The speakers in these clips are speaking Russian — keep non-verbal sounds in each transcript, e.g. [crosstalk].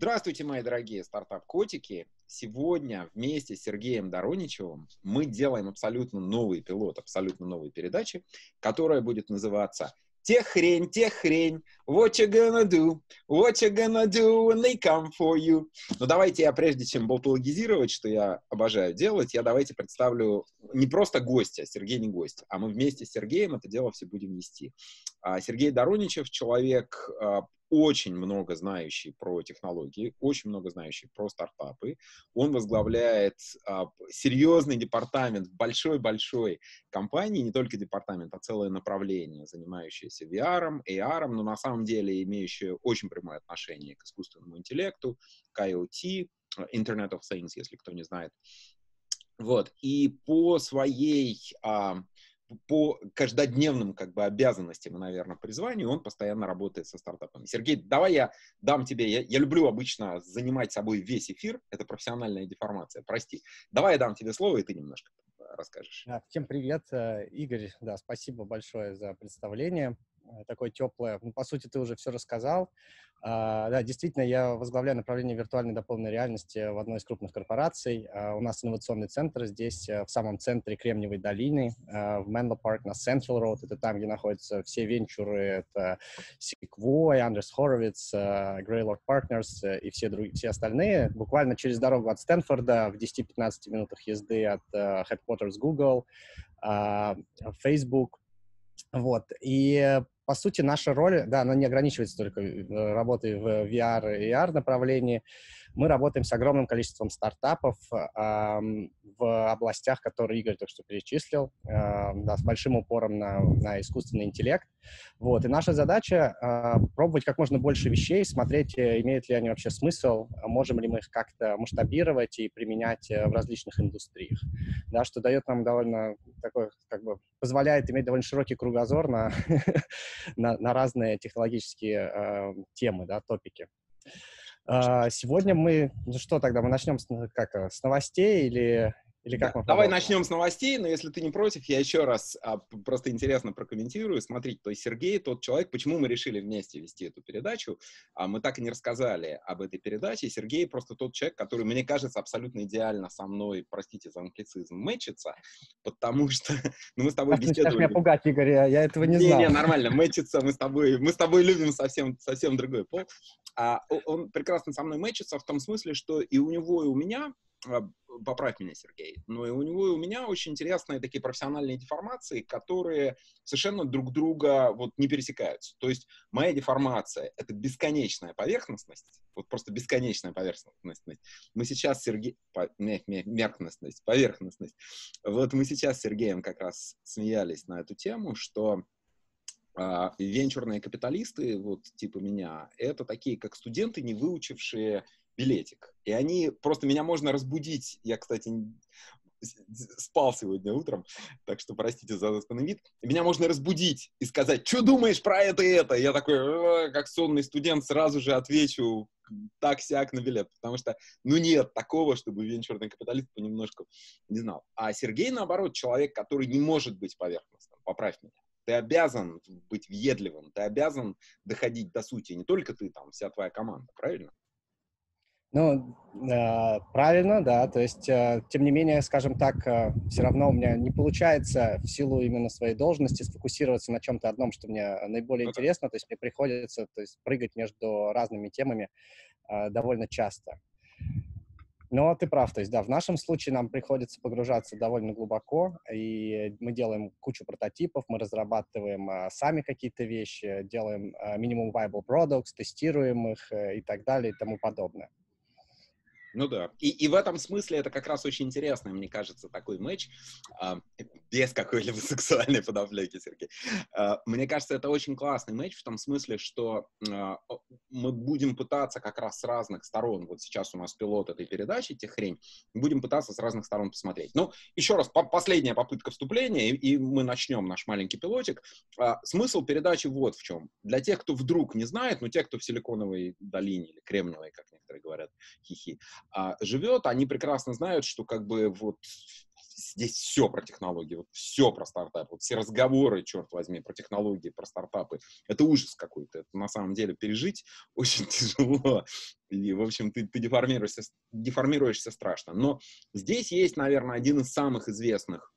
Здравствуйте, мои дорогие стартап-котики. Сегодня вместе с Сергеем Дороничевым мы делаем абсолютно новый пилот, абсолютно новой передачи, которая будет называться Тех хрень, тех хрень, what you gonna do, what you gonna do when they come for you. Но давайте я, прежде чем болтологизировать, что я обожаю делать, я давайте представлю не просто гостя, Сергей не гость, а мы вместе с Сергеем это дело все будем вести. А Сергей Дороничев, человек а, очень много знающий про технологии, очень много знающий про стартапы. Он возглавляет а, серьезный департамент большой-большой компании, не только департамент, а целое направление, занимающееся VR, AR, но на самом деле имеющее очень прямое отношение к искусственному интеллекту, к IoT, Internet of Things, если кто не знает. Вот. И по своей а, по каждодневным как бы обязанностям наверное, призванию, он постоянно работает со стартапами. Сергей, давай я дам тебе, я, я люблю обычно занимать собой весь эфир, это профессиональная деформация, прости. Давай я дам тебе слово, и ты немножко расскажешь. Всем привет, э, Игорь, да, спасибо большое за представление. Э, такое теплое. Ну, по сути, ты уже все рассказал. А, да, действительно, я возглавляю направление виртуальной дополненной реальности в одной из крупных корпораций. А, у нас инновационный центр здесь, э, в самом центре Кремниевой долины, а, в Менло Парк на Central Road. Это там, где находятся все венчуры. Это Sequoia, Anders Horowitz, Greylord Partners и все, другие, все остальные. Буквально через дорогу от Стэнфорда, в 10-15 минутах езды от headquarters Google, Facebook. Вот. И по сути, наша роль, да, она не ограничивается только э, работой в VR и AR направлении. Мы работаем с огромным количеством стартапов э, в областях, которые Игорь только что перечислил, э, да, с большим упором на, на искусственный интеллект. Вот. И наша задача э, пробовать как можно больше вещей, смотреть, э, имеют ли они вообще смысл, можем ли мы их как-то масштабировать и применять э, в различных индустриях. Да, что дает нам довольно такой, как бы, позволяет иметь довольно широкий кругозор на [laughs] на, на разные технологические э, темы, да, топики. Э, сегодня мы, ну что тогда, мы начнем с, как, с новостей или, или как да. Давай начнем с новостей, но если ты не против, я еще раз а, просто интересно прокомментирую. Смотрите, то есть Сергей тот человек, почему мы решили вместе вести эту передачу. А мы так и не рассказали об этой передаче. Сергей просто тот человек, который, мне кажется, абсолютно идеально со мной, простите за англицизм, мэчится, потому что [laughs] ну, мы с тобой беседовали. меня пугать, Игорь, я, я этого не, не знал. Не, нормально, [laughs] мэчится, мы с тобой, мы с тобой любим совсем, совсем другой пол. А, он прекрасно со мной мэчится в том смысле, что и у него, и у меня а, поправь меня, Сергей, но и у него и у меня очень интересные такие профессиональные деформации, которые совершенно друг друга вот не пересекаются. То есть моя деформация — это бесконечная поверхностность, вот просто бесконечная поверхностность. Мы сейчас, Сергей... Меркностность, поверхностность. Вот мы сейчас с Сергеем как раз смеялись на эту тему, что Uh, венчурные капиталисты, вот типа меня, это такие, как студенты, не выучившие билетик. И они просто меня можно разбудить. Я, кстати, спал сегодня утром, так что простите за заспанный вид. Меня можно разбудить и сказать, что думаешь про это и это? я такой, как сонный студент, сразу же отвечу так-сяк на билет, потому что, ну, нет такого, чтобы венчурный капиталист понемножку не знал. А Сергей, наоборот, человек, который не может быть поверхностным, поправь меня. Ты обязан быть въедливым, ты обязан доходить до сути, не только ты, там, вся твоя команда, правильно? Ну, э, правильно, да. То есть, э, тем не менее, скажем так, э, все равно у меня не получается в силу именно своей должности сфокусироваться на чем-то одном, что мне наиболее okay. интересно. То есть, мне приходится то есть, прыгать между разными темами довольно часто. Но ты прав, то есть, да, в нашем случае нам приходится погружаться довольно глубоко, и мы делаем кучу прототипов, мы разрабатываем а, сами какие-то вещи, делаем а, minimum viable products, тестируем их и так далее и тому подобное. Ну да. И, и в этом смысле это как раз очень интересный, мне кажется, такой матч, э, без какой-либо сексуальной подоплеки, Сергей. Э, мне кажется, это очень классный матч в том смысле, что э, мы будем пытаться как раз с разных сторон, вот сейчас у нас пилот этой передачи, Техрень, будем пытаться с разных сторон посмотреть. Ну, еще раз, по последняя попытка вступления, и, и мы начнем наш маленький пилотик. Э, смысл передачи вот в чем. Для тех, кто вдруг не знает, ну, те, кто в Силиконовой долине или Кремниевой, как некоторые говорят, хихи, а, живет, они прекрасно знают, что как бы вот здесь все про технологии, вот все про стартапы, вот все разговоры, черт возьми, про технологии, про стартапы. Это ужас какой-то. Это на самом деле пережить очень [laughs] тяжело. И, в общем, ты, ты деформируешься, деформируешься страшно. Но здесь есть, наверное, один из самых известных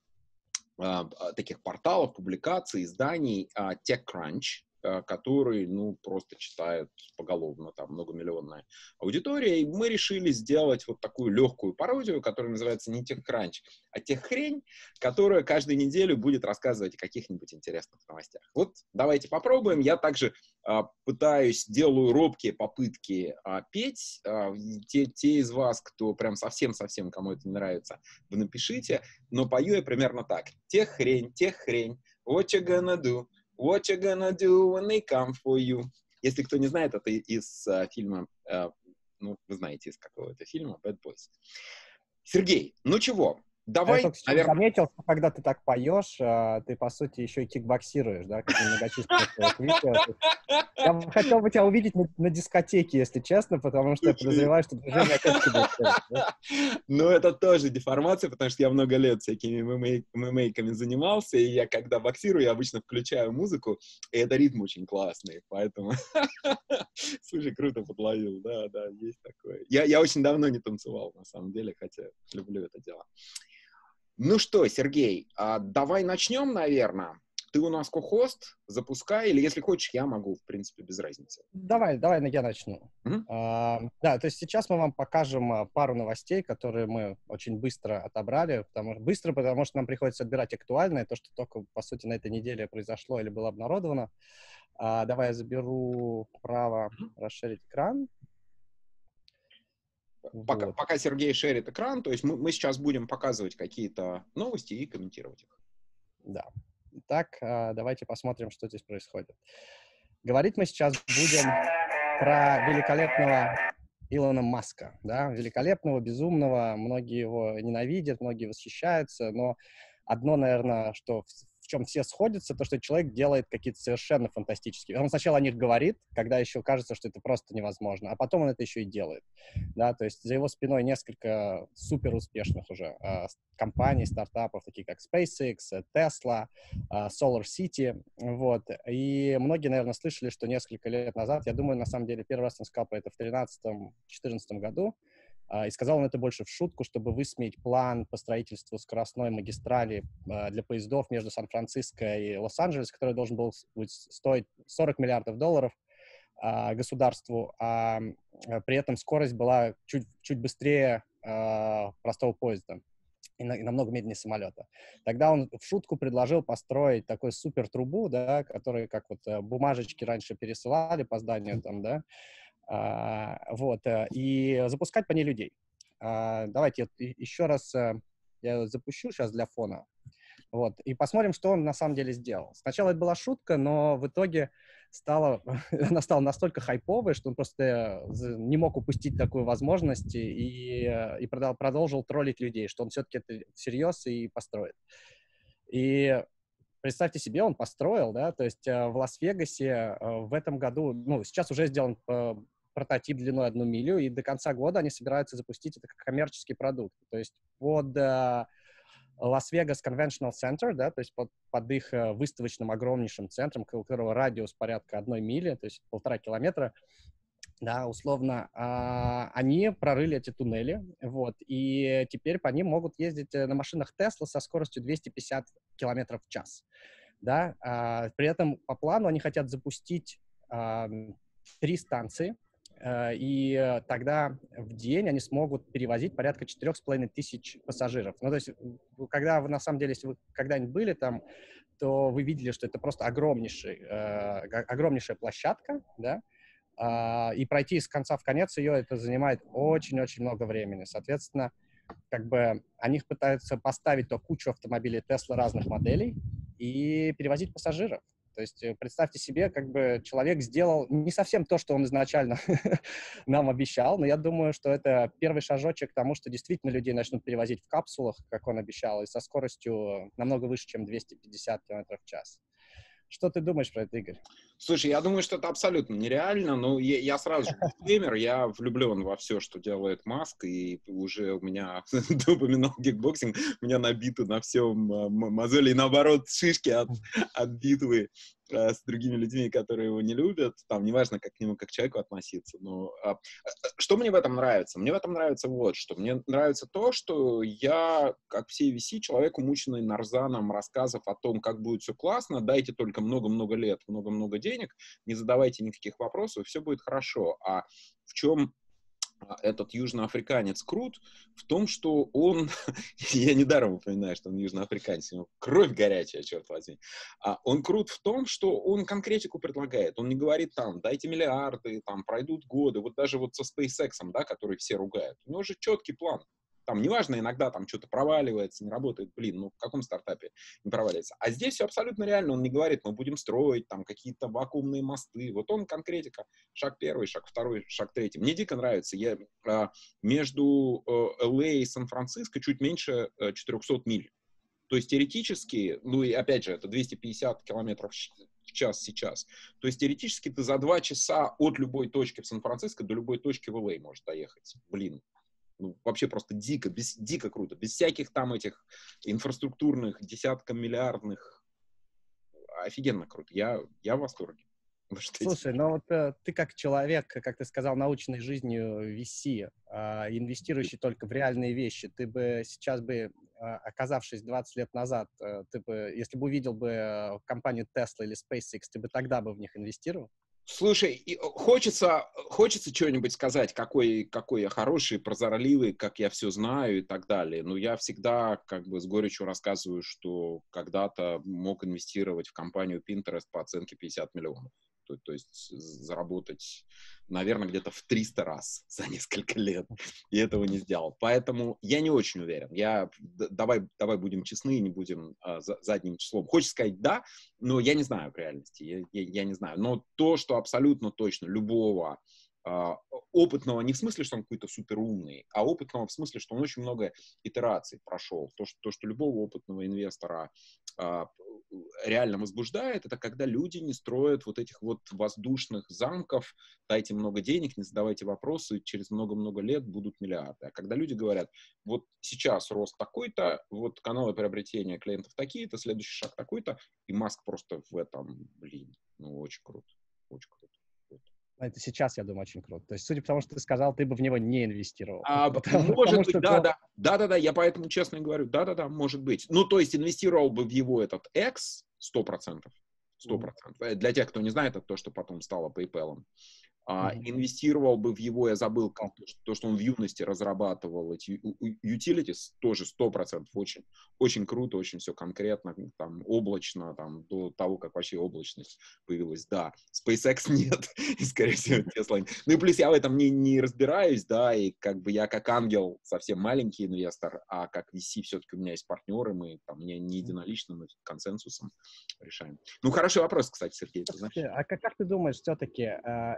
а, таких порталов, публикаций, изданий а, TechCrunch. Э, который, ну, просто читает поголовно, там, многомиллионная аудитория, и мы решили сделать вот такую легкую пародию, которая называется не TechCrunch, а Теххрень, которая каждую неделю будет рассказывать о каких-нибудь интересных новостях. Вот давайте попробуем. Я также а, пытаюсь, делаю робкие попытки а, петь. А, те, те из вас, кто прям совсем-совсем, кому это не нравится, вы напишите, но пою я примерно так. Теххрень, теххрень, what you gonna do? What you gonna do when they come for you? Если кто не знает, это из uh, фильма, uh, ну, вы знаете, из какого это фильма, Bad Boys. Сергей, ну чего, Давай, я наверное... заметил, что когда ты так поешь, а, ты, по сути, еще и кикбоксируешь, да, как многочисленных. Я хотел бы тебя увидеть на, на дискотеке, если честно, потому что я подозреваю, что движение будет. Ну, это тоже деформация, потому что я много лет всякими мемейками занимался, и я, когда боксирую, я обычно включаю музыку, и это ритм очень классный, поэтому... [laughs] Слушай, круто подловил, да, да, есть такое. Я, я очень давно не танцевал, на самом деле, хотя люблю это дело. Ну что, Сергей, а давай начнем, наверное. Ты у нас ко-хост, запускай, или если хочешь, я могу, в принципе, без разницы. Давай, давай, я начну. Mm-hmm. А, да, то есть сейчас мы вам покажем а, пару новостей, которые мы очень быстро отобрали, потому, быстро, потому что нам приходится отбирать актуальное, то, что только, по сути, на этой неделе произошло или было обнародовано. А, давай я заберу право расширить экран. Пока, вот. пока Сергей шерит экран, то есть мы, мы сейчас будем показывать какие-то новости и комментировать их. Да. Итак, а, давайте посмотрим, что здесь происходит. Говорить мы сейчас будем про великолепного Илона Маска, да, великолепного, безумного, многие его ненавидят, многие восхищаются, но одно, наверное, что в чем все сходятся, то, что человек делает какие-то совершенно фантастические. Он сначала о них говорит, когда еще кажется, что это просто невозможно, а потом он это еще и делает. Да, то есть за его спиной несколько супер успешных уже э, компаний, стартапов, такие как SpaceX, Tesla, э, Solar City, вот. И многие, наверное, слышали, что несколько лет назад, я думаю, на самом деле, первый раз он сказал про это в 2013-2014 году, а, и сказал он это больше в шутку, чтобы высмеять план по строительству скоростной магистрали а, для поездов между Сан-Франциско и Лос-Анджелес, который должен был стоить 40 миллиардов долларов а, государству, а при этом скорость была чуть, чуть быстрее простого поезда и, на, и намного медленнее самолета. Тогда он в шутку предложил построить такую супер трубу, да, которые как вот э, бумажечки раньше пересылали по зданию там, да, а, вот, э, и запускать по ней людей. А, давайте еще раз э, я запущу сейчас для фона. Вот, и посмотрим, что он на самом деле сделал. Сначала это была шутка, но в итоге стала, [laughs] она стала настолько хайповой, что он просто не мог упустить такую возможность и, и продолжил троллить людей, что он все-таки это всерьез и построит. И представьте себе, он построил, да, то есть э, в Лас-Вегасе в этом году, ну, сейчас уже сделан прототип длиной одну милю, и до конца года они собираются запустить это как коммерческий продукт. То есть под uh, Las-Vegas Conventional Center, да, то есть под, под их uh, выставочным огромнейшим центром, у которого радиус порядка одной мили, то есть полтора километра, да, условно, а, они прорыли эти туннели, вот, и теперь по ним могут ездить э, на машинах Tesla со скоростью 250 километров в час, да, а, при этом по плану они хотят запустить а, три станции, Э, и э, тогда в день они смогут перевозить порядка 4,5 тысяч пассажиров. Ну, то есть, когда вы, на самом деле, если вы когда-нибудь были там, то вы видели, что это просто огромнейший, э, огромнейшая площадка, да, э, и пройти с конца в конец ее, это занимает очень-очень много времени. Соответственно, как бы они пытаются поставить то кучу автомобилей Tesla разных моделей и перевозить пассажиров. То есть э, представьте себе, как бы человек сделал не совсем то, что он изначально [laughs] нам обещал, но я думаю, что это первый шажочек к тому, что действительно людей начнут перевозить в капсулах, как он обещал, и со скоростью намного выше, чем 250 км в час. Что ты думаешь про это, Игорь? Слушай, я думаю, что это абсолютно нереально, но я, я сразу же [laughs] дисклеймер, я влюблен во все, что делает Маск, и уже у меня, [laughs] ты упоминал гикбоксинг, у меня набиты на всем мозоли, и наоборот, шишки от, от битвы Э, с другими людьми, которые его не любят, там, неважно, как к нему, как к человеку относиться, но а, э, что мне в этом нравится? Мне в этом нравится вот что. Мне нравится то, что я, как все VC, человек, умученный нарзаном рассказов о том, как будет все классно, дайте только много-много лет, много-много денег, не задавайте никаких вопросов, все будет хорошо. А в чем этот южноафриканец крут в том, что он, [laughs] я недаром упоминаю, что он южноафриканец, у него кровь горячая, черт возьми, а он крут в том, что он конкретику предлагает, он не говорит там, дайте миллиарды, там, пройдут годы, вот даже вот со SpaceX, да, который все ругают, у него же четкий план, там, неважно, иногда там что-то проваливается, не работает, блин, ну в каком стартапе не проваливается. А здесь все абсолютно реально, он не говорит, мы будем строить там какие-то вакуумные мосты. Вот он конкретика, шаг первый, шаг второй, шаг третий. Мне дико нравится. Я а, между а, LA и Сан-Франциско чуть меньше а, э, 400 миль. То есть теоретически, ну и опять же, это 250 километров в час сейчас. То есть теоретически ты за два часа от любой точки в Сан-Франциско до любой точки в LA можешь доехать. Блин, ну, вообще просто дико, без, дико круто, без всяких там этих инфраструктурных, десяткам миллиардных. Офигенно круто. Я, я в восторге. [laughs] Слушай, ну вот э, ты как человек, как ты сказал, научной жизнью VC, э, инвестирующий только в реальные вещи, ты бы сейчас бы, э, оказавшись 20 лет назад, э, ты бы, если бы увидел бы э, компанию Tesla или SpaceX, ты бы тогда бы в них инвестировал? Слушай, э, хочется, хочется что-нибудь сказать, какой, какой я хороший, прозорливый, как я все знаю и так далее. Но я всегда как бы с горечью рассказываю, что когда-то мог инвестировать в компанию Pinterest по оценке 50 миллионов то, то есть заработать, наверное, где-то в 300 раз [laughs] за несколько лет, и этого не сделал. Поэтому я не очень уверен. Я, давай, давай будем честны, не будем а, за, задним числом. Хочешь сказать «да», но я не знаю в реальности, я, я, я не знаю. Но то, что абсолютно точно любого опытного не в смысле, что он какой-то суперумный, а опытного в смысле, что он очень много итераций прошел. То, что, то, что любого опытного инвестора uh, реально возбуждает, это когда люди не строят вот этих вот воздушных замков, дайте много денег, не задавайте вопросы, через много-много лет будут миллиарды. А когда люди говорят, вот сейчас рост такой-то, вот каналы приобретения клиентов такие-то, следующий шаг такой-то, и Маск просто в этом, блин, ну, очень круто, очень круто. Это сейчас, я думаю, очень круто. То есть, судя по тому, что ты сказал, ты бы в него не инвестировал. А, потому, может потому, быть, да, да. Да-да-да, я поэтому честно говорю, да-да-да, может быть. Ну, то есть, инвестировал бы в его этот X 100%. 100%. Mm-hmm. Для тех, кто не знает, это то, что потом стало PayPal а, mm-hmm. инвестировал бы в его, я забыл, как, то, что он в юности разрабатывал эти utilities, тоже сто процентов очень, очень круто, очень все конкретно, там, облачно, там, до того, как вообще облачность появилась, да. SpaceX [laughs] нет, и, скорее всего, Tesla Ну и плюс я в этом не, не разбираюсь, да, и как бы я как ангел совсем маленький инвестор, а как VC все-таки у меня есть партнеры, мы там не, не единолично, мы консенсусом решаем. Ну, хороший вопрос, кстати, Сергей. Ты знаешь? А как, как ты думаешь, все-таки, э,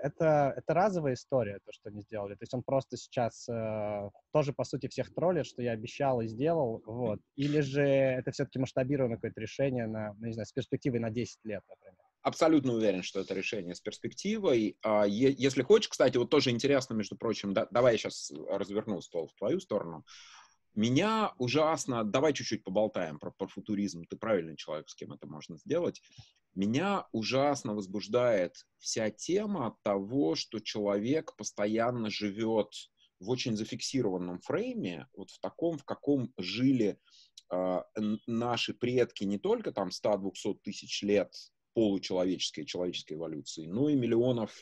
это разовая история, то, что они сделали. То есть он просто сейчас э, тоже, по сути, всех троллит, что я обещал и сделал, вот. Или же это все-таки масштабированное какое-то решение на, ну, не знаю, с перспективой на 10 лет, например? Абсолютно уверен, что это решение с перспективой. А, если хочешь, кстати, вот тоже интересно, между прочим, да, давай я сейчас разверну стол в твою сторону. Меня ужасно, давай чуть-чуть поболтаем про, про футуризм, ты правильный человек, с кем это можно сделать. Меня ужасно возбуждает вся тема того, что человек постоянно живет в очень зафиксированном фрейме, вот в таком, в каком жили э, наши предки не только там 100-200 тысяч лет получеловеческой человеческой эволюции, но и миллионов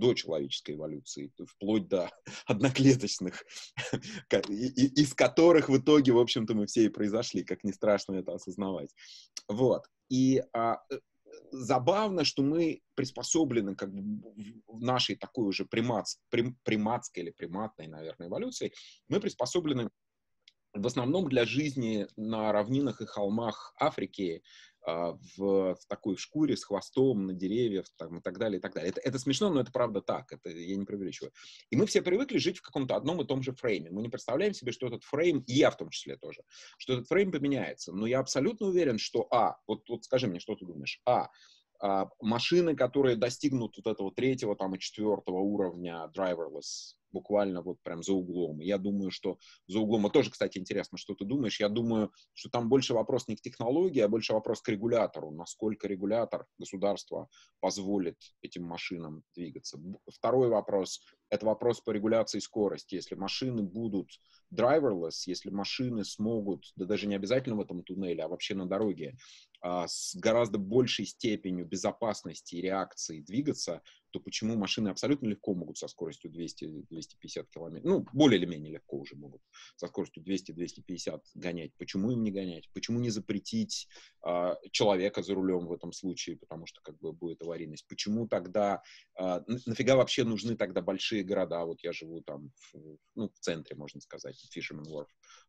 до человеческой эволюции, вплоть до [laughs] одноклеточных, [laughs] из которых в итоге, в общем-то, мы все и произошли, как не страшно это осознавать. Вот. И а, э, забавно, что мы приспособлены как бы в нашей такой уже примат, прим, приматской или приматной, наверное, эволюции, мы приспособлены в основном для жизни на равнинах и холмах Африки, а, в, в такой шкуре с хвостом на деревьях там, и так далее, и так далее. Это, это смешно, но это правда так, это я не преувеличиваю. И мы все привыкли жить в каком-то одном и том же фрейме. Мы не представляем себе, что этот фрейм, и я в том числе тоже, что этот фрейм поменяется. Но я абсолютно уверен, что, а, вот, вот скажи мне, что ты думаешь, а, а, машины, которые достигнут вот этого третьего там и четвертого уровня driverless, буквально вот прям за углом. Я думаю, что за углом, это тоже, кстати, интересно, что ты думаешь, я думаю, что там больше вопрос не к технологии, а больше вопрос к регулятору, насколько регулятор государства позволит этим машинам двигаться. Второй вопрос, это вопрос по регуляции скорости. Если машины будут driverless, если машины смогут, да даже не обязательно в этом туннеле, а вообще на дороге, а, с гораздо большей степенью безопасности и реакции двигаться, то почему машины абсолютно легко могут со скоростью 200-250 километров, ну, более или менее легко уже могут со скоростью 200-250 гонять. Почему им не гонять? Почему не запретить э, человека за рулем в этом случае, потому что как бы будет аварийность? Почему тогда, э, нафига вообще нужны тогда большие города? Вот я живу там, в, ну, в центре, можно сказать, Fisherman Wharf,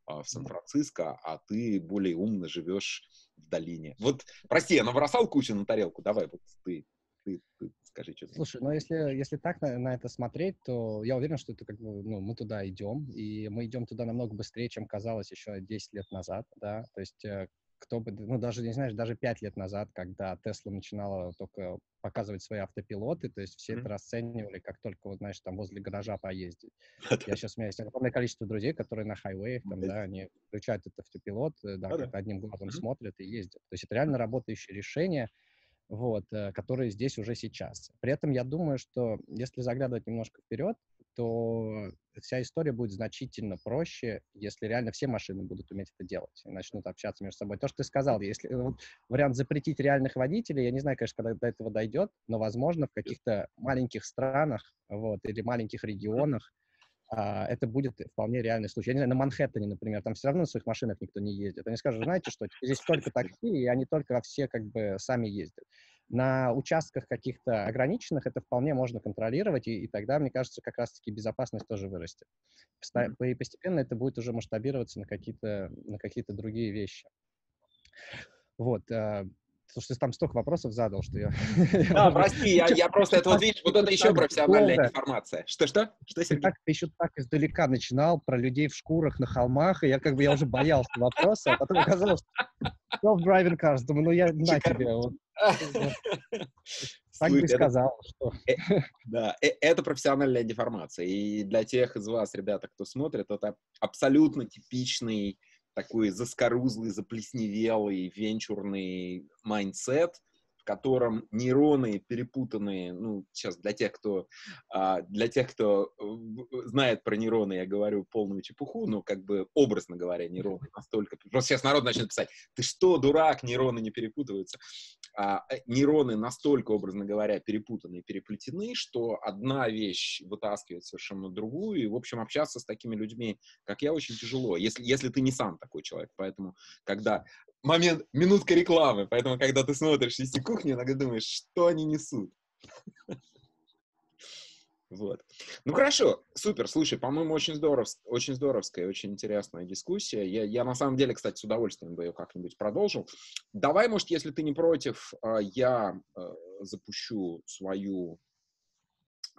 э, в Сан-Франциско, а ты более умно живешь в долине. Вот, прости, я набросал кучу на тарелку, давай, вот ты, ты, ты скажи что-то. Слушай, ну если, если так на, на это смотреть, то я уверен, что это как бы, ну, мы туда идем, и мы идем туда намного быстрее, чем казалось еще 10 лет назад, да, то есть э, кто бы, ну, даже, не знаешь, даже пять лет назад, когда Тесла начинала только показывать свои автопилоты, то есть все mm-hmm. это расценивали как только, вот, знаешь, там возле гаража поездить. Я сейчас у меня есть огромное количество друзей, которые на хайвеях, там, да, они включают этот автопилот, э, да, как одним глазом mm-hmm. смотрят и ездят. То есть это реально работающее решение, вот, э, которые здесь уже сейчас. При этом я думаю, что если заглядывать немножко вперед, то вся история будет значительно проще, если реально все машины будут уметь это делать и начнут общаться между собой. То, что ты сказал, если вот, вариант запретить реальных водителей, я не знаю, конечно, когда до этого дойдет, но, возможно, в каких-то маленьких странах вот, или маленьких регионах а, это будет вполне реальный случай. Я не знаю, на Манхэттене, например, там все равно на своих машинах никто не ездит. Они скажут, знаете что, здесь только такси, и они только все как бы сами ездят. На участках каких-то ограниченных это вполне можно контролировать, и, и тогда, мне кажется, как раз-таки безопасность тоже вырастет. И постепенно это будет уже масштабироваться на какие-то на какие-то другие вещи. Вот. А, Слушай, ты там столько вопросов задал, что я... [laughs] Да, прости, я, я просто, это вот видишь, вот это еще профессиональная информация. Что-что? Что, Сергей? Так, ты еще так издалека начинал про людей в шкурах на холмах, и я как бы, я уже боялся вопроса, а потом оказалось, self-driving cars, думаю, ну я на тебе. Вот. [laughs] Так бы сказал, что... Э, да, э, это профессиональная деформация. И для тех из вас, ребята, кто смотрит, это абсолютно типичный такой заскорузлый, заплесневелый, венчурный mindset, в котором нейроны перепутанные, ну, сейчас для тех, кто, а, для тех, кто знает про нейроны, я говорю полную чепуху, но как бы образно говоря, нейроны настолько... Просто сейчас народ начнет писать, ты что, дурак, нейроны не перепутываются. А, э, нейроны настолько, образно говоря, перепутаны и переплетены, что одна вещь вытаскивает совершенно другую, и, в общем, общаться с такими людьми, как я, очень тяжело, если, если ты не сам такой человек. Поэтому, когда момент, минутка рекламы. Поэтому, когда ты смотришь «Вести кухню», иногда думаешь, что они несут. [laughs] Вот. Ну хорошо, супер. Слушай, по-моему, очень здоров, очень здоровская, очень интересная дискуссия. Я, я на самом деле, кстати, с удовольствием бы ее как-нибудь продолжил. Давай, может, если ты не против, а, я э, запущу свою,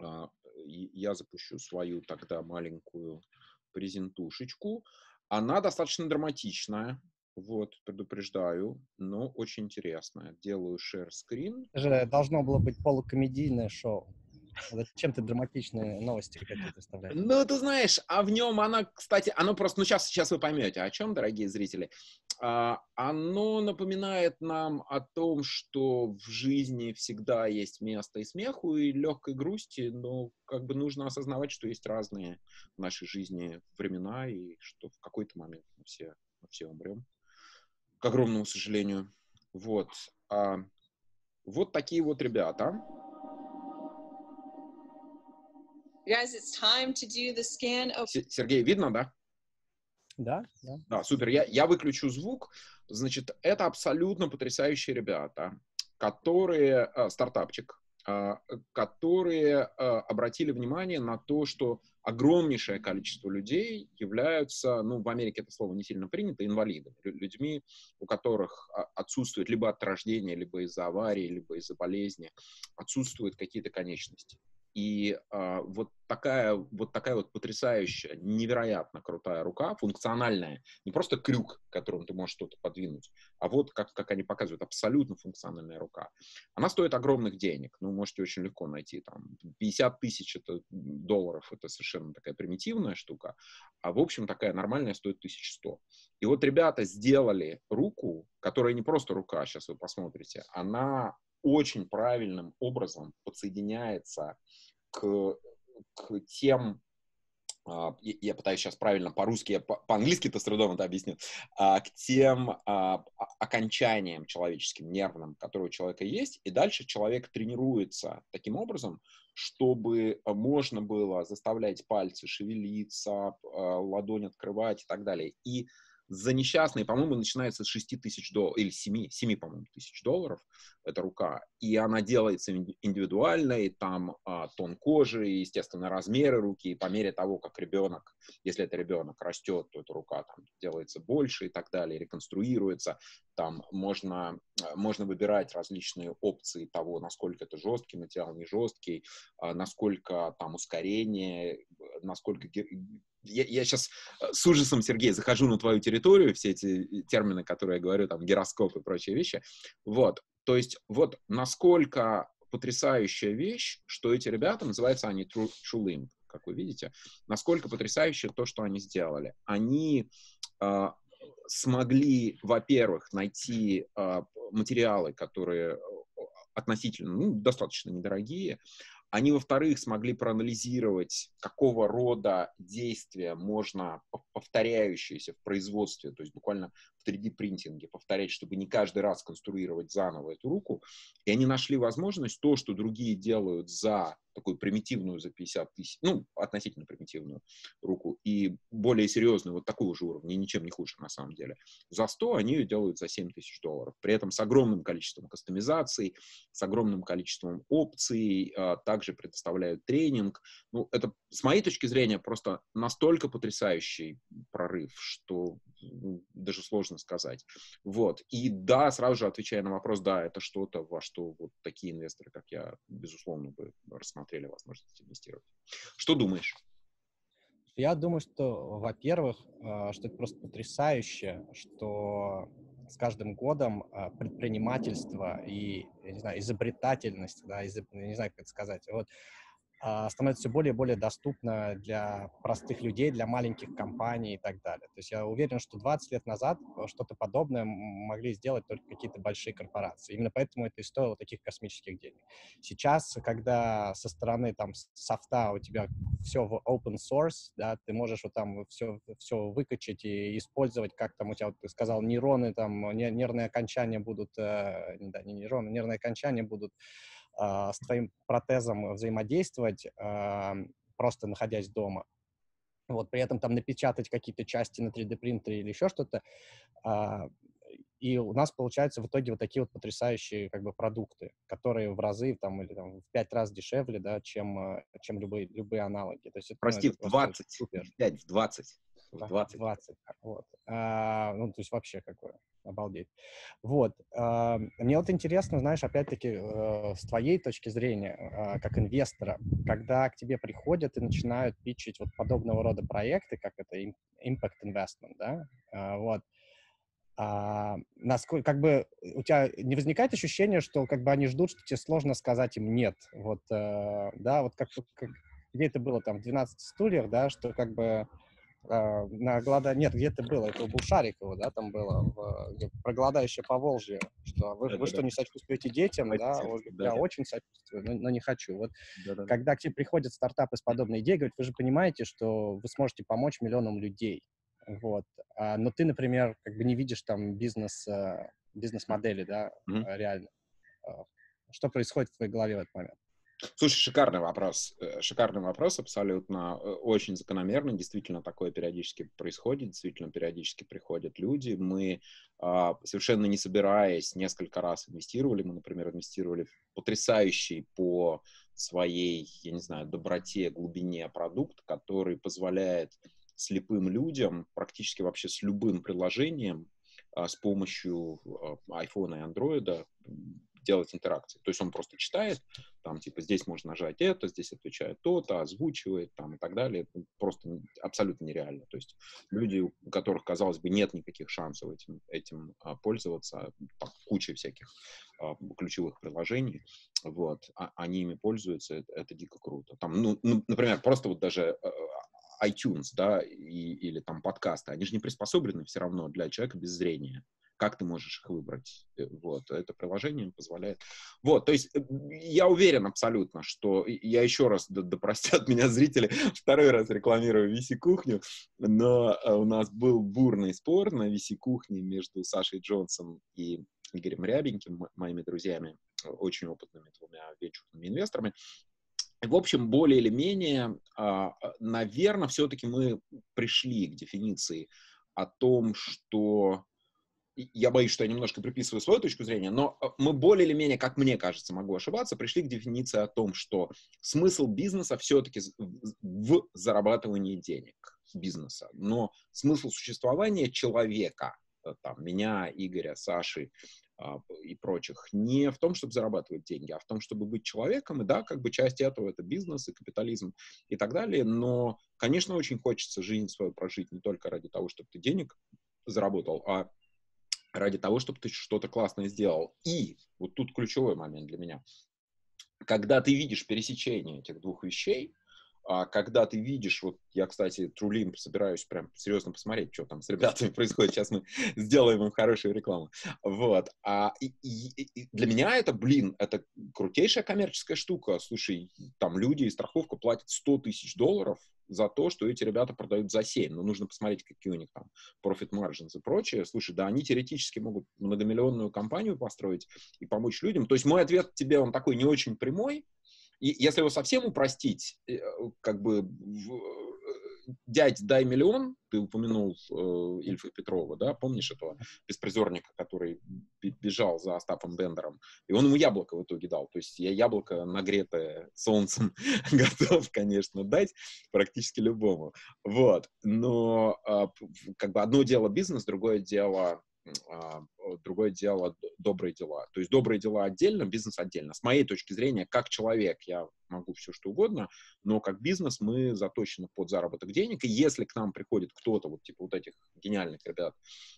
а, я запущу свою тогда маленькую презентушечку. Она достаточно драматичная. Вот, предупреждаю, но очень интересно. Делаю share screen. Должно было быть полукомедийное шоу. Зачем ты драматичные новости какие представляешь? Ну, ты знаешь, а в нем она, кстати, оно просто, ну, сейчас, сейчас вы поймете, о чем, дорогие зрители. А, оно напоминает нам о том, что в жизни всегда есть место и смеху, и легкой грусти, но как бы нужно осознавать, что есть разные в нашей жизни времена, и что в какой-то момент мы все, мы все умрем к огромному сожалению. Вот. А, вот такие вот ребята. Guys, it's time to do the scan of... Сергей, видно, да? Да, да. Да, супер. Я, я выключу звук. Значит, это абсолютно потрясающие ребята, которые... Э, стартапчик, э, которые э, обратили внимание на то, что огромнейшее количество людей являются, ну, в Америке это слово не сильно принято, инвалидами, людьми, у которых а, отсутствует либо от рождения, либо из-за аварии, либо из-за болезни, отсутствуют какие-то конечности. И э, вот такая вот такая вот потрясающая, невероятно крутая рука, функциональная, не просто крюк, которым ты можешь что-то подвинуть, а вот как, как они показывают, абсолютно функциональная рука. Она стоит огромных денег, ну, можете очень легко найти, там, 50 тысяч это долларов, это совершенно такая примитивная штука, а в общем такая нормальная стоит 1100. И вот ребята сделали руку, которая не просто рука, сейчас вы посмотрите, она очень правильным образом подсоединяется к, к тем Uh, я пытаюсь сейчас правильно по-русски, по-английски-то с трудом это объясню, uh, к тем uh, окончаниям человеческим, нервным, которые у человека есть, и дальше человек тренируется таким образом, чтобы можно было заставлять пальцы шевелиться, ладонь открывать и так далее. И за несчастные, по-моему, начинается с 6 тысяч долларов, или 7, 7, по-моему, тысяч долларов, эта рука, и она делается индивидуальной, там а, тон кожи, естественно, размеры руки, и по мере того, как ребенок, если это ребенок растет, то эта рука там делается больше и так далее, реконструируется, там можно, можно выбирать различные опции того, насколько это жесткий материал, не жесткий, а, насколько там ускорение, насколько я, я сейчас э, с ужасом, Сергей, захожу на твою территорию, все эти термины, которые я говорю, там, гироскоп и прочие вещи. Вот, то есть вот насколько потрясающая вещь, что эти ребята, называются они True, True Limb, как вы видите, насколько потрясающе то, что они сделали. Они э, смогли, во-первых, найти э, материалы, которые э, относительно, ну, достаточно недорогие, они, во-вторых, смогли проанализировать, какого рода действия можно повторяющиеся в производстве, то есть буквально в 3D-принтинге повторять, чтобы не каждый раз конструировать заново эту руку. И они нашли возможность то, что другие делают за такую примитивную за 50 тысяч, ну, относительно примитивную руку, и более серьезную, вот такого же уровня, ничем не хуже на самом деле. За 100 они ее делают за 7 тысяч долларов. При этом с огромным количеством кастомизаций, с огромным количеством опций, а, также предоставляют тренинг. Ну, это, с моей точки зрения, просто настолько потрясающий прорыв, что ну, даже сложно сказать. Вот. И да, сразу же отвечая на вопрос, да, это что-то, во что вот такие инвесторы, как я, безусловно, бы рассмотрели возможность инвестировать. Что думаешь? Я думаю, что, во-первых, э, что это просто потрясающе, что с каждым годом э, предпринимательство и, не знаю, изобретательность, да, изоб... не знаю, как это сказать, вот становится все более и более доступно для простых людей, для маленьких компаний и так далее. То есть я уверен, что 20 лет назад э, что-то подобное могли сделать только какие-то большие корпорации. Именно поэтому это и стоило таких космических денег. Сейчас, когда со стороны там софта у тебя все в open source, да, ты можешь вот там все, все выкачать и использовать, как там у тебя, вот ты сказал, нейроны, там нервные окончания будут, э, да, не нейроны, нервные окончания будут а, с твоим протезом взаимодействовать, а, просто находясь дома. Вот, при этом там напечатать какие-то части на 3D принтере или еще что-то. А, и у нас получаются в итоге вот такие вот потрясающие как бы продукты, которые в разы там или там в пять раз дешевле, да, чем, чем любые, любые аналоги. То есть это, Прости, ну, это в 20, супер. 5, в 20. В 20. 20, вот. А, ну, то есть вообще какое, обалдеть. Вот. А, мне вот интересно, знаешь, опять-таки, э, с твоей точки зрения, э, как инвестора, когда к тебе приходят и начинают питчить вот подобного рода проекты, как это impact investment, да, а, вот, а, насколько, как бы, у тебя не возникает ощущение, что как бы они ждут, что тебе сложно сказать им нет, вот, э, да, вот как, как где это было там в 12 стульях, да, что как бы э, на голода... Нет, где это было? Это у Булшарикова, да, там было, в, про голодающее по Волжье, что вы, да, вы да, что, да. не сочувствуете детям, да? Да? Я очень сочувствую, но, но не хочу. Вот да, да, когда к тебе приходят стартапы с подобной идеей, говорят, вы же понимаете, что вы сможете помочь миллионам людей, вот. А, но ты, например, как бы не видишь там бизнес, э, бизнес-модели, да, mm-hmm. реально. А, что происходит в твоей голове в этот момент? Слушай, шикарный вопрос. Э, шикарный вопрос, абсолютно э, очень закономерный. Действительно, такое периодически происходит. Действительно, периодически приходят люди. Мы, а, совершенно не собираясь, несколько раз инвестировали. Мы, например, инвестировали в потрясающий по своей, я не знаю, доброте, глубине продукт, который позволяет слепым людям практически вообще с любым приложением а, с помощью а, iPhone и Android делать интеракции. То есть он просто читает, там, типа, здесь можно нажать это, здесь отвечает то-то, озвучивает, там, и так далее. Это просто абсолютно нереально. То есть люди, у которых, казалось бы, нет никаких шансов этим, этим а, пользоваться, там, куча всяких а, ключевых приложений, вот, а, они ими пользуются, это, это дико круто. Там, ну, ну, например, просто вот даже а, iTunes, да, и, или там подкасты, они же не приспособлены все равно для человека без зрения как ты можешь их выбрать. Э, вот, это приложение позволяет. Вот, то есть э, я уверен абсолютно, что я еще раз, да, да простят [laughs] меня зрители, второй раз рекламирую Виси-кухню, но э, у нас был бурный спор на Виси-кухне между Сашей Джонсом и Игорем Рябеньким, моими друзьями, очень опытными двумя венчурными инвесторами. В общем, более или менее, а, наверное, все-таки мы пришли к дефиниции о том, что я боюсь, что я немножко приписываю свою точку зрения, но э, мы более или менее, как мне кажется, могу ошибаться, пришли к дефиниции о том, что смысл бизнеса все-таки в зарабатывании денег бизнеса, но смысл существования человека, э, там, меня, Игоря, Саши а, и прочих, не в том, чтобы зарабатывать деньги, а в том, чтобы быть человеком, и да, как бы часть этого это бизнес и капитализм и так далее, но, конечно, очень хочется жизнь свою прожить не только ради того, чтобы ты денег заработал, а ради того, чтобы ты что-то классное сделал. И вот тут ключевой момент для меня. Когда ты видишь пересечение этих двух вещей, а когда ты видишь, вот я, кстати, Трулим собираюсь прям серьезно посмотреть, что там с ребятами [laughs] происходит, сейчас мы [laughs] сделаем им хорошую рекламу, вот, а и, и, и для меня это, блин, это крутейшая коммерческая штука, слушай, там люди и страховка платят 100 тысяч долларов за то, что эти ребята продают за 7. Но нужно посмотреть, какие у них там profit margins и прочее. Слушай, да, они теоретически могут многомиллионную компанию построить и помочь людям. То есть мой ответ тебе, он такой не очень прямой. И если его совсем упростить, э, как бы дядь, дай миллион, ты упомянул э, Ильфа Петрова, да, помнишь этого беспризорника, который бежал за Остапом Бендером, и он ему яблоко в итоге дал, то есть я яблоко, нагретое солнцем, [laughs] готов, конечно, дать практически любому, вот, но э, как бы одно дело бизнес, другое дело а, другое дело добрые дела. То есть добрые дела отдельно, бизнес отдельно. С моей точки зрения, как человек, я могу все что угодно, но как бизнес мы заточены под заработок денег. И если к нам приходит кто-то, вот типа вот этих гениальных ребят,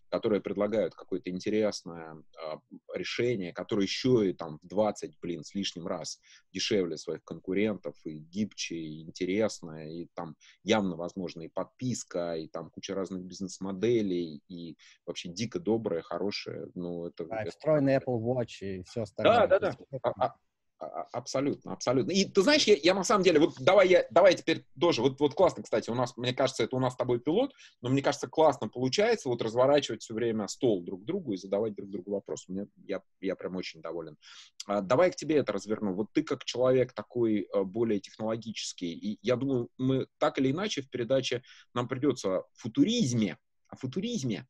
которые предлагают какое-то интересное э, решение, которое еще и там в 20, блин, с лишним раз дешевле своих конкурентов, и гибче, и интересное, и там явно, возможно, и подписка, и там куча разных бизнес-моделей, и вообще дико доброе, хорошее, ну, это... Да, встроенный Apple Watch и все остальное. Да, да, да. А, абсолютно, абсолютно. И ты знаешь, я, я на самом деле, вот давай я, давай теперь тоже, вот, вот классно, кстати, у нас, мне кажется, это у нас с тобой пилот, но мне кажется, классно получается вот разворачивать все время стол друг к другу и задавать друг другу вопросы. Мне, я, я прям очень доволен. А, давай к тебе это разверну. Вот ты как человек такой а, более технологический, и я думаю, мы так или иначе в передаче нам придется о футуризме, о футуризме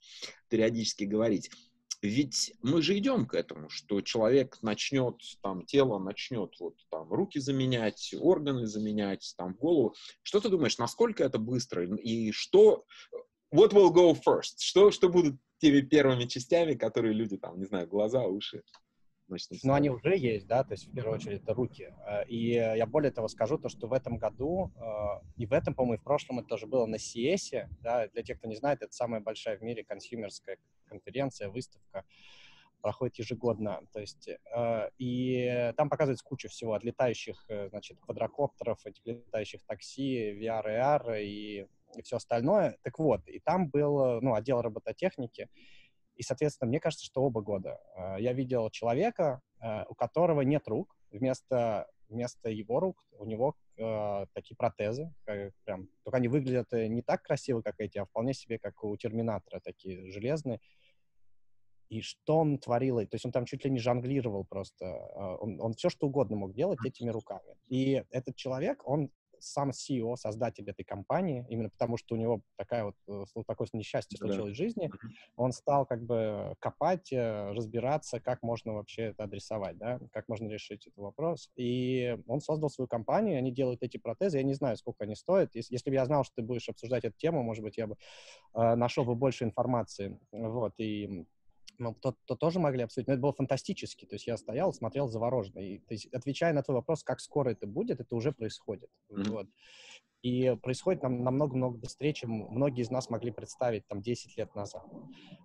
периодически говорить. Ведь мы же идем к этому, что человек начнет, там, тело начнет вот там руки заменять, органы заменять, там, голову. Что ты думаешь, насколько это быстро? И что, what will go first? Что, что будут теми первыми частями, которые люди, там, не знаю, глаза, уши? Значит, ну, они уже есть, да, то есть, в первую очередь, это руки. Э, и я более того скажу, то, что в этом году, э, и в этом, по-моему, и в прошлом это тоже было на CS, да, для тех, кто не знает, это самая большая в мире консюмерская конференция, выставка, проходит ежегодно, то есть, э, и там показывается куча всего, от летающих, значит, квадрокоптеров, этих летающих такси, VR, AR и, и все остальное. Так вот, и там был, ну, отдел робототехники, и, соответственно, мне кажется, что оба года. Э, я видел человека, э, у которого нет рук, вместо, вместо его рук у него э, такие протезы, как, прям, только они выглядят не так красиво, как эти, а вполне себе как у Терминатора, такие железные. И что он творил? То есть он там чуть ли не жонглировал просто. Он, он все, что угодно мог делать этими руками. И этот человек, он сам CEO, создатель этой компании, именно потому что у него такая вот, э, такое несчастье случилось да. в жизни, он стал как бы копать, э, разбираться, как можно вообще это адресовать, да, как можно решить этот вопрос. И он создал свою компанию, они делают эти протезы, я не знаю, сколько они стоят. Если, если бы я знал, что ты будешь обсуждать эту тему, может быть, я бы э, нашел бы больше информации. Вот, и ну, то, то тоже могли обсудить, но это было фантастически. То есть я стоял, смотрел завороженно. И, то есть, отвечая на твой вопрос, как скоро это будет, это уже происходит. Mm-hmm. Вот. И происходит нам намного-много быстрее, чем многие из нас могли представить там 10 лет назад.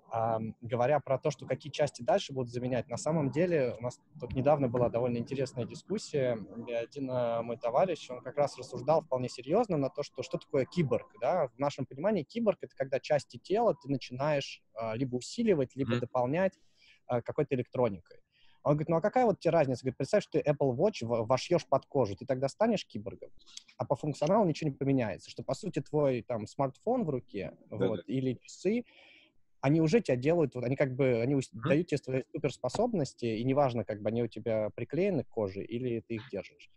А, говоря про то, что какие части дальше будут заменять, на самом деле у нас тут недавно была довольно интересная дискуссия. И один а, мой товарищ, он как раз рассуждал вполне серьезно на то, что что такое киборг. Да? В нашем понимании киборг — это когда части тела ты начинаешь а, либо усиливать, либо mm-hmm. дополнять а, какой-то электроникой. Он говорит, ну а какая вот тебе разница? Говорит, представь, что ты Apple Watch вошьешь под кожу, ты тогда станешь киборгом, а по функционалу ничего не поменяется, что по сути твой там смартфон в руке да, вот, да. или часы, они уже тебя делают, вот, они как бы, они mm-hmm. дают тебе свои суперспособности, и неважно, как бы они у тебя приклеены к коже или ты их держишь.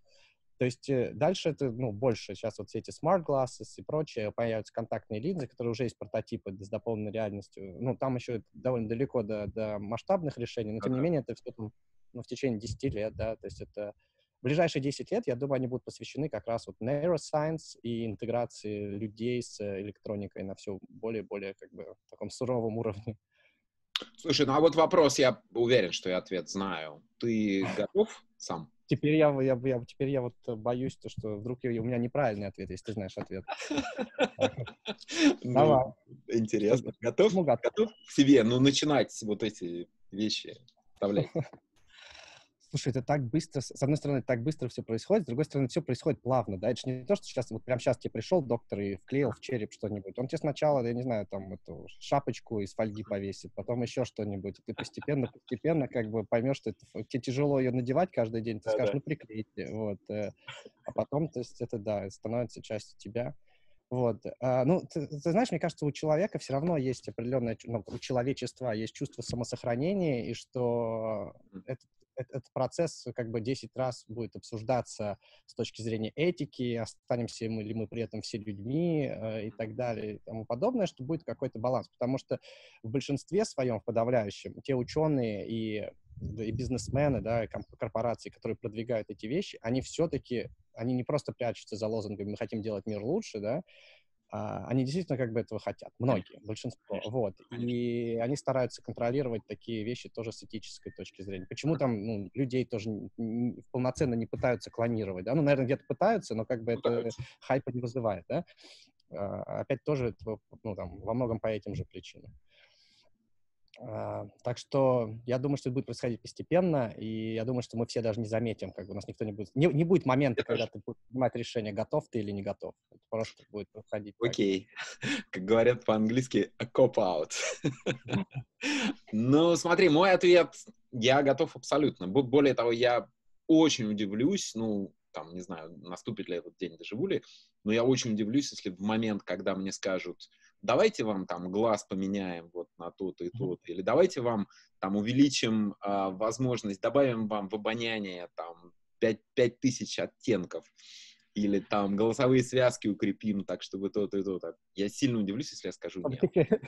То есть э, дальше это, ну, больше. Сейчас вот все эти smart glasses и прочее, появятся контактные линзы, которые уже есть прототипы с дополненной реальностью. Ну, там еще довольно далеко до, до масштабных решений, но тем не менее это все там, ну, в течение 10 лет, да, то есть это в ближайшие 10 лет, я думаю, они будут посвящены как раз вот neuroscience и интеграции людей с электроникой на все более-более как бы таком суровом уровне. Слушай, ну а вот вопрос, я уверен, что я ответ знаю. Ты готов сам? Теперь я, я, я, теперь я вот боюсь, то, что вдруг я, у меня неправильный ответ, если ты знаешь ответ. Ну, Давай. Интересно. Готов? Готов к себе, ну, начинать вот эти вещи вставлять. Слушай, это так быстро, с одной стороны, так быстро все происходит, с другой стороны, все происходит плавно, да, это же не то, что сейчас, вот прямо сейчас тебе пришел доктор и вклеил в череп что-нибудь, он тебе сначала, я не знаю, там, эту шапочку из фольги повесит, потом еще что-нибудь, и ты постепенно, постепенно как бы поймешь, что это, тебе тяжело ее надевать каждый день, ты скажешь, ну, приклейте, вот, э, а потом, то есть, это, да, становится частью тебя. Вот. А, ну, ты, ты знаешь, мне кажется, у человека все равно есть определенное, ну, у человечества есть чувство самосохранения, и что это этот процесс как бы 10 раз будет обсуждаться с точки зрения этики, останемся мы ли мы при этом все людьми э, и так далее и тому подобное, что будет какой-то баланс. Потому что в большинстве своем, в подавляющем, те ученые и, и бизнесмены, да, и корпорации, которые продвигают эти вещи, они все-таки, они не просто прячутся за лозунгами «мы хотим делать мир лучше», да, а, они действительно как бы этого хотят, многие, большинство, вот, и они стараются контролировать такие вещи тоже с этической точки зрения. Почему там ну, людей тоже полноценно не пытаются клонировать, да, ну, наверное, где-то пытаются, но как бы это хайпа не вызывает, да, а, опять тоже, ну, там, во многом по этим же причинам. А, так что я думаю, что это будет происходить постепенно, и я думаю, что мы все даже не заметим, как бы у нас никто не будет... Не, не будет момента, когда ты будешь принимать решение, готов ты или не готов. Это просто будет происходить. Окей. Okay. [laughs] Как говорят по-английски, a cop-out. [laughs] ну, смотри, мой ответ, я готов абсолютно. Более того, я очень удивлюсь, ну, там, не знаю, наступит ли этот день, доживу ли, но я очень удивлюсь, если в момент, когда мне скажут, давайте вам там глаз поменяем вот на то-то и то-то, или давайте вам там увеличим э, возможность, добавим вам в обоняние там 5, 5 тысяч оттенков, или там голосовые связки укрепим так, чтобы то-то и то-то. Я сильно удивлюсь, если я скажу нет. [laughs]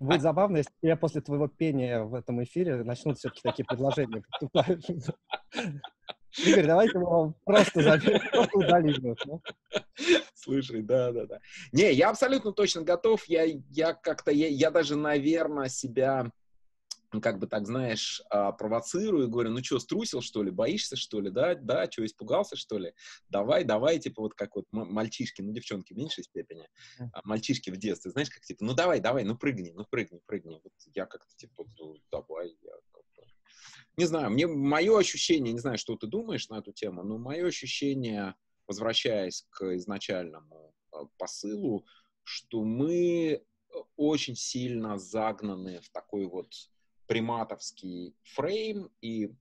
Будет забавно, если я после твоего пения в этом эфире начнут все-таки такие предложения. [laughs] Игорь, давайте мы вам просто, [laughs] просто удалим. Слушай, да, да, да. Не, я абсолютно точно готов. Я, я как-то, я, я даже, наверное, себя, как бы так, знаешь, а, провоцирую, говорю, ну что, струсил, что ли, боишься, что ли, да, да, что, испугался, что ли? Давай, давай, типа, вот как вот мальчишки, ну, девчонки в меньшей степени, а мальчишки в детстве, знаешь, как типа, ну, давай, давай, ну, прыгни, ну, прыгни, прыгни. Вот я как-то, типа, ну, давай, я не знаю, мне мое ощущение, не знаю, что ты думаешь на эту тему, но мое ощущение, возвращаясь к изначальному а, посылу, что мы э, очень сильно загнаны в такой вот приматовский фрейм, и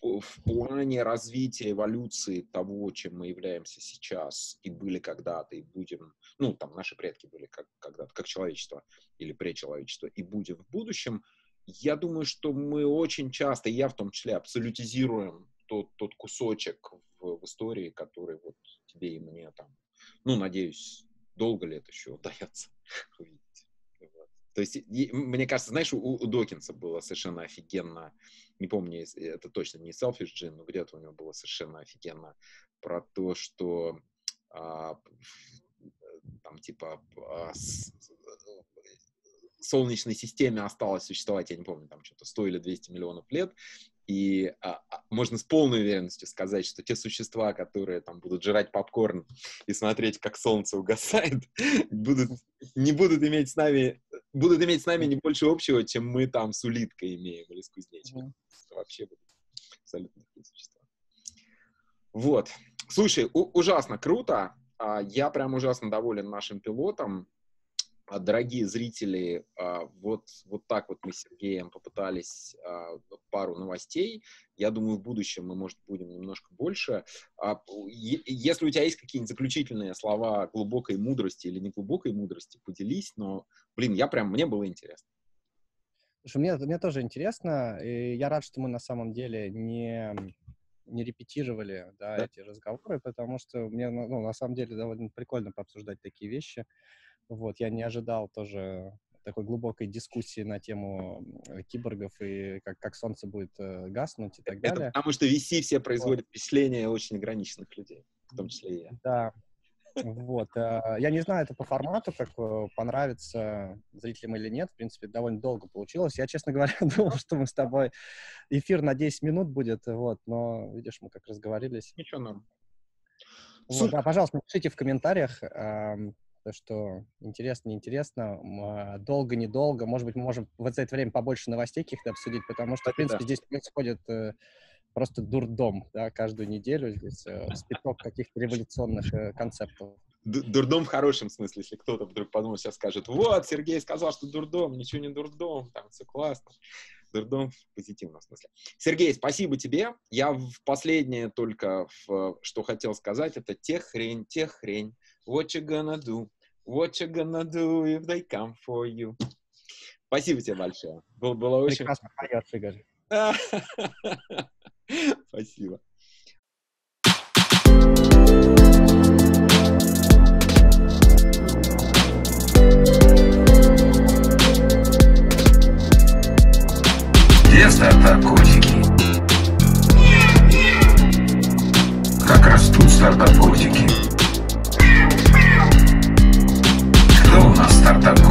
в плане развития эволюции того, чем мы являемся сейчас и были когда-то, и будем, ну, там наши предки были как, когда-то, как человечество или пречеловечество, и будем в будущем, я думаю, что мы очень часто, я в том числе, абсолютизируем тот, тот кусочек в, в истории, который вот тебе и мне там, ну, надеюсь, долго это еще удается [laughs] увидеть. Вот. То есть, и, мне кажется, знаешь, у, у Докинса было совершенно офигенно, не помню, это точно не Selfish Gene, но где-то у него было совершенно офигенно про то, что а, там типа а, с, Солнечной системе осталось существовать, я не помню, там что-то 100 или 200 миллионов лет, и а, а, можно с полной уверенностью сказать, что те существа, которые там будут жрать попкорн и смотреть, как солнце угасает, [laughs] будут, не будут иметь с нами, будут иметь с нами не больше общего, чем мы там с улиткой имеем или с кузнечиком. Вообще будут абсолютно такие существа. Вот. Слушай, ужасно круто. А, я прям ужасно доволен нашим пилотом. А, дорогие зрители, а, вот, вот так вот мы с Сергеем попытались а, пару новостей. Я думаю, в будущем мы, может, будем немножко больше. Если у тебя есть какие-нибудь заключительные слова глубокой мудрости или не глубокой мудрости, поделись. Но, блин, я прям, мне было интересно. Слушай, мне, мне тоже интересно. И я рад, что мы на самом деле не, не репетировали да, да. эти разговоры, потому что мне ну, на самом деле довольно прикольно пообсуждать такие вещи. Вот, я не ожидал тоже такой глубокой дискуссии на тему киборгов и как, как солнце будет э, гаснуть и так Это далее. потому что VC все производят вот. впечатление очень ограниченных людей, в том числе и я. Да, вот. Э, я не знаю, это по формату, как э, понравится зрителям или нет. В принципе, довольно долго получилось. Я, честно говоря, [laughs] думал, что мы с тобой эфир на 10 минут будет, вот, но, видишь, мы как разговорились. Ничего, норм. Вот, да, пожалуйста, напишите в комментариях, то, что интересно, неинтересно, а, долго, недолго. Может быть, мы можем в это время побольше новостей каких-то обсудить, потому что, в принципе, здесь происходит э, просто дурдом, да, каждую неделю здесь э, спиток каких-то революционных э, концептов. Дурдом в хорошем смысле, если кто-то вдруг подумает, сейчас скажет, вот, Сергей сказал, что дурдом, ничего не дурдом, там все классно. Дурдом в позитивном смысле. Сергей, спасибо тебе. Я в последнее только, в, что хотел сказать, это тех хрень, тех хрень. What you gonna do? What you gonna do if they come for you? Спасибо тебе большое. Было, было очень... Прекрасно поет, Игорь. [laughs] Спасибо. Где стартап-котики? Как растут стартап-котики? startup.